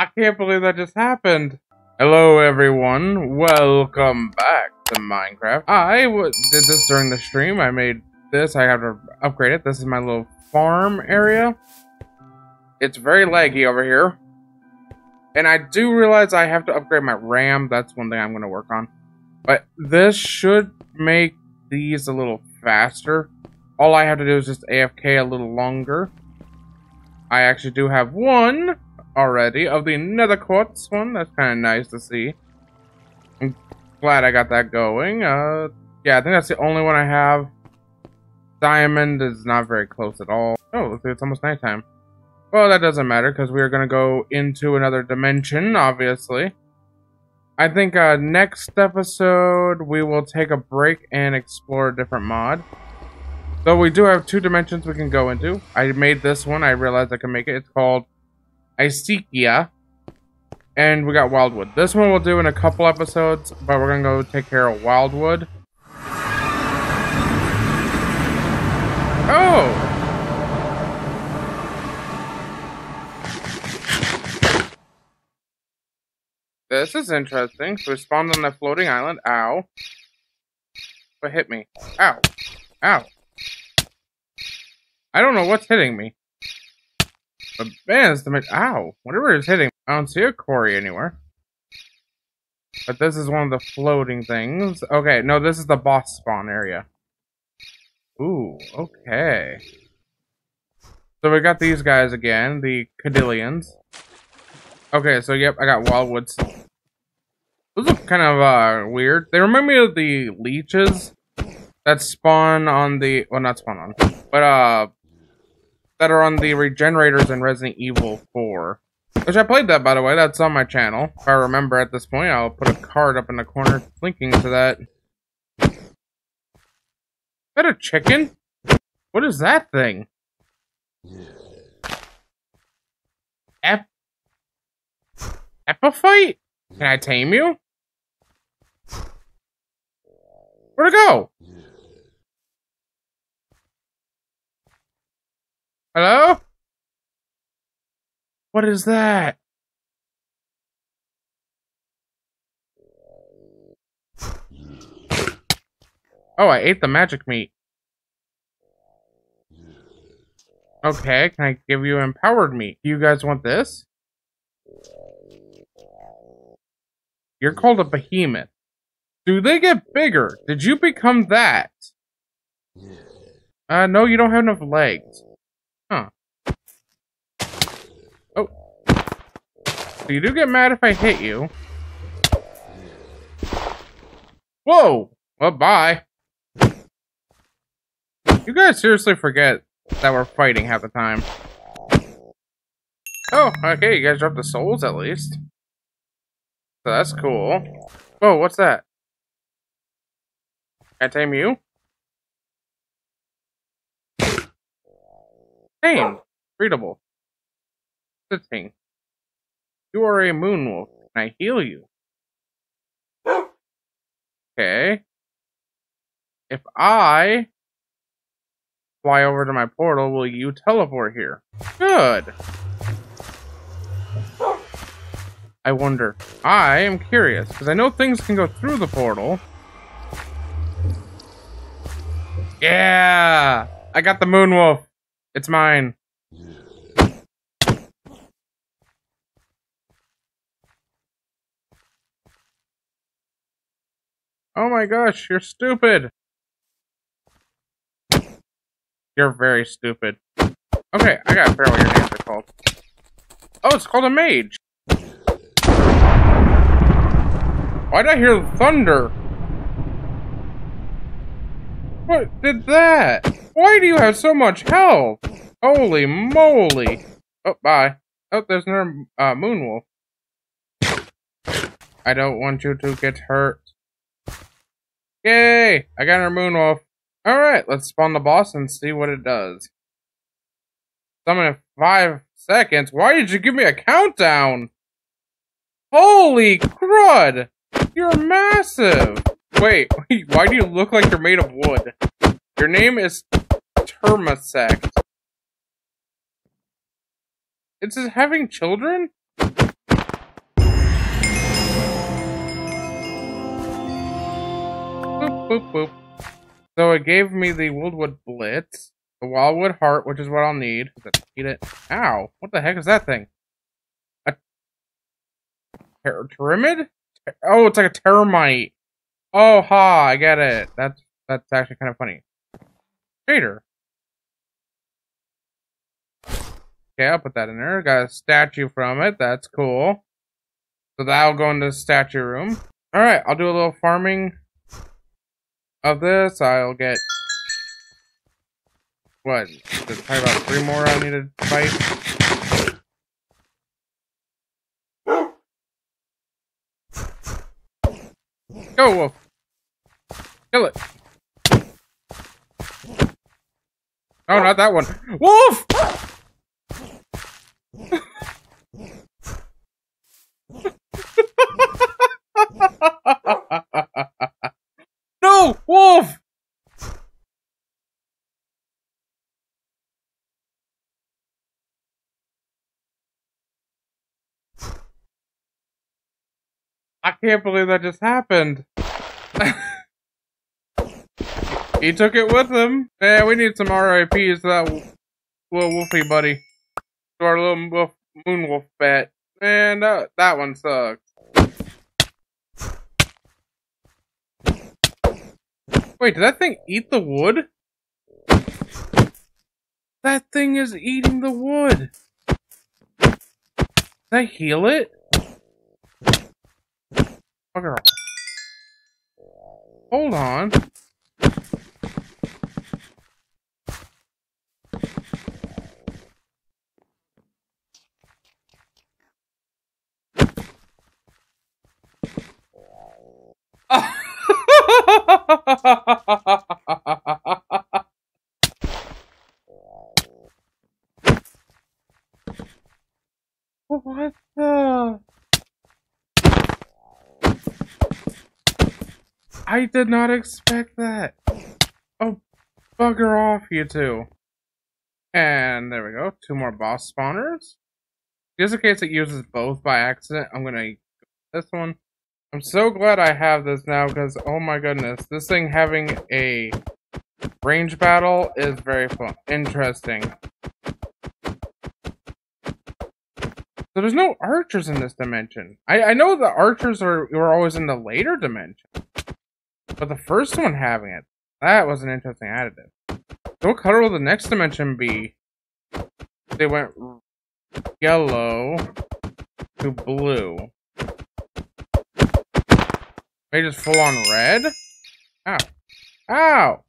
I can't believe that just happened. Hello, everyone. Welcome back to Minecraft. I did this during the stream. I made this. I have to upgrade it. This is my little farm area. It's very laggy over here. And I do realize I have to upgrade my RAM. That's one thing I'm going to work on. But this should make these a little faster. All I have to do is just AFK a little longer. I actually do have one already of the nether quartz one. That's kind of nice to see. I'm glad I got that going. Uh, yeah, I think that's the only one I have. Diamond is not very close at all. Oh, it's almost nighttime. Well, that doesn't matter because we are going to go into another dimension, obviously. I think uh, next episode we will take a break and explore a different mod. Though we do have two dimensions we can go into. I made this one. I realized I can make it. It's called Iceika. And we got Wildwood. This one we'll do in a couple episodes, but we're gonna go take care of Wildwood. Oh! This is interesting. So we spawned on a floating island. Ow. What hit me? Ow. Ow. I don't know what's hitting me. The make ow, whatever is hitting. I don't see a quarry anywhere. But this is one of the floating things. Okay, no, this is the boss spawn area. Ooh, okay. So we got these guys again, the Cadillions. Okay, so yep, I got Wildwoods. Those look kind of uh weird. They remind me of the leeches that spawn on the well not spawn on, but uh that are on the regenerators in Resident Evil 4. Which I played that, by the way. That's on my channel. If I remember at this point, I'll put a card up in the corner linking to that. Is that a chicken? What is that thing? Ep... Epiphite? Can I tame you? Where'd it go? Hello? What is that? Oh, I ate the magic meat. Okay, can I give you empowered meat? Do you guys want this? You're called a behemoth. Do they get bigger? Did you become that? Uh, no, you don't have enough legs. Huh. Oh. So you do get mad if I hit you. Whoa! Well, bye. You guys seriously forget that we're fighting half the time. Oh, okay, you guys dropped the souls at least. So that's cool. Whoa, what's that? Can I tame you? Tame. Readable. Sitting. You are a moon wolf. Can I heal you? Okay. If I fly over to my portal, will you teleport here? Good. I wonder. I am curious, because I know things can go through the portal. Yeah! I got the moon wolf. It's mine. Oh my gosh, you're stupid. You're very stupid. Okay, I gotta figure out what your names are called. Oh, it's called a mage. Why did I hear thunder? What did that? Why do you have so much health? Holy moly. Oh, bye. Oh, there's another uh, Moonwolf. I don't want you to get hurt. Yay! I got our Moonwolf. Alright, let's spawn the boss and see what it does. Summon in five seconds. Why did you give me a countdown? Holy crud! You're massive! Wait, why do you look like you're made of wood? Your name is Termasect. It's having children? Boop, boop. So it gave me the Wildwood Blitz, the Wildwood Heart, which is what I'll need. Eat it. Ow! What the heck is that thing? A ter Tyramid? Oh, it's like a termite. Oh, ha! I get it. That's that's actually kind of funny. Trader. Okay, I'll put that in there. Got a statue from it. That's cool. So that'll go into the statue room. Alright, I'll do a little farming of this. I'll get... What? There's probably about three more I need to fight. Go, Wolf! Kill it! Oh, not that one. Wolf! can't believe that just happened. he took it with him. Yeah, we need some RIPs to that little wolfy buddy. To our little wolf, moon wolf bat. Man, that, uh, that one sucks. Wait, did that thing eat the wood? That thing is eating the wood. Did I heal it? Bugger. Hold on. what did not expect that. Oh, bugger off, you two. And there we go. Two more boss spawners. Just in case it uses both by accident, I'm gonna this one. I'm so glad I have this now because, oh my goodness, this thing having a range battle is very fun, interesting. So there's no archers in this dimension. I, I know the archers are were always in the later dimension. But the first one having it, that was an interesting additive. So what color will the next dimension be? They went yellow to blue. Maybe just full on red? Ow. Ow!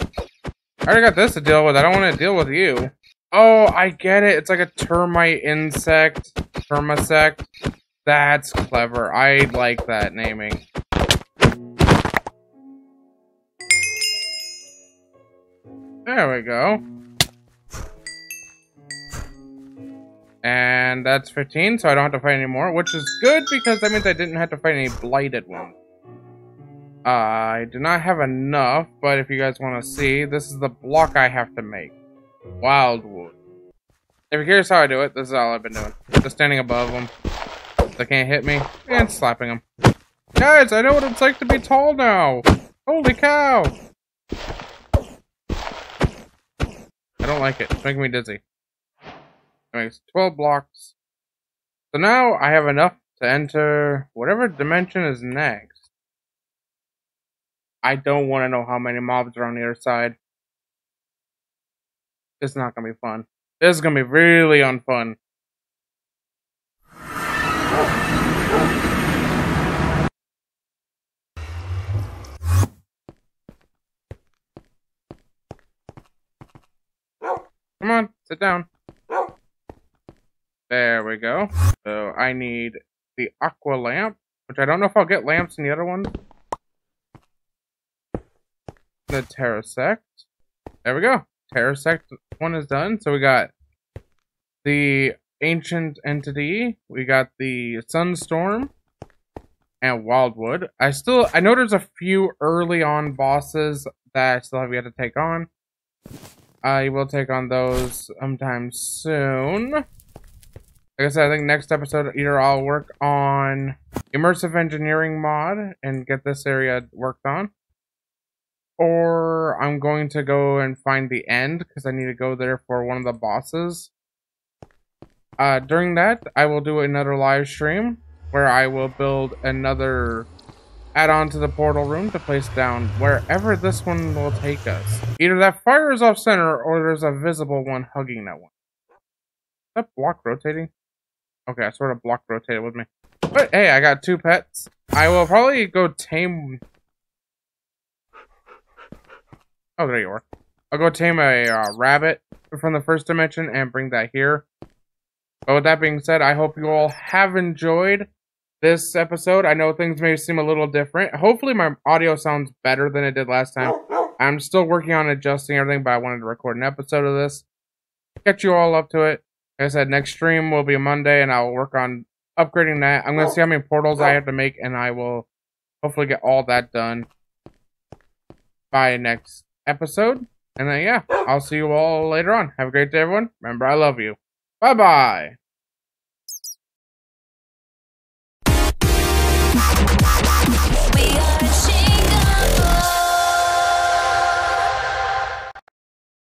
I already got this to deal with. I don't want to deal with you. Oh, I get it. It's like a termite insect. Termasect. That's clever. I like that naming. There we go. And that's 15, so I don't have to fight anymore, which is good because that means I didn't have to fight any blighted ones. I do not have enough, but if you guys want to see, this is the block I have to make. Wildwood. If you're curious how I do it, this is all I've been doing. Just standing above them. They can't hit me, and slapping them. Guys, I know what it's like to be tall now! Holy cow! Don't like it. It's making me dizzy. Makes 12 blocks. So now I have enough to enter whatever dimension is next. I don't want to know how many mobs are on the other side. It's not going to be fun. This is going to be really unfun. Come on, sit down. Oh. There we go. So I need the aqua lamp, which I don't know if I'll get lamps in the other one. The Terrasect. There we go. Terrasect one is done. So we got the ancient entity. We got the sunstorm and wildwood. I still I know there's a few early on bosses that I still have yet to take on. I will take on those sometime soon. Like I said, I think next episode either I'll work on immersive engineering mod and get this area worked on. or I'm going to go and find the end because I need to go there for one of the bosses. Uh, during that, I will do another live stream where I will build another add-on to the portal room to place down wherever this one will take us. Either that fire is off center or there's a visible one hugging that one. Is that block rotating? Okay, I sort of block rotated with me. But hey, I got two pets. I will probably go tame... Oh, there you are. I'll go tame a uh, rabbit from the first dimension and bring that here. But with that being said, I hope you all have enjoyed this episode. I know things may seem a little different. Hopefully my audio sounds better than it did last time. I'm still working on adjusting everything, but I wanted to record an episode of this. Get you all up to it. Like I said, next stream will be Monday, and I'll work on upgrading that. I'm going to see how many portals I have to make, and I will hopefully get all that done by next episode. And then, yeah, I'll see you all later on. Have a great day, everyone. Remember, I love you. Bye-bye.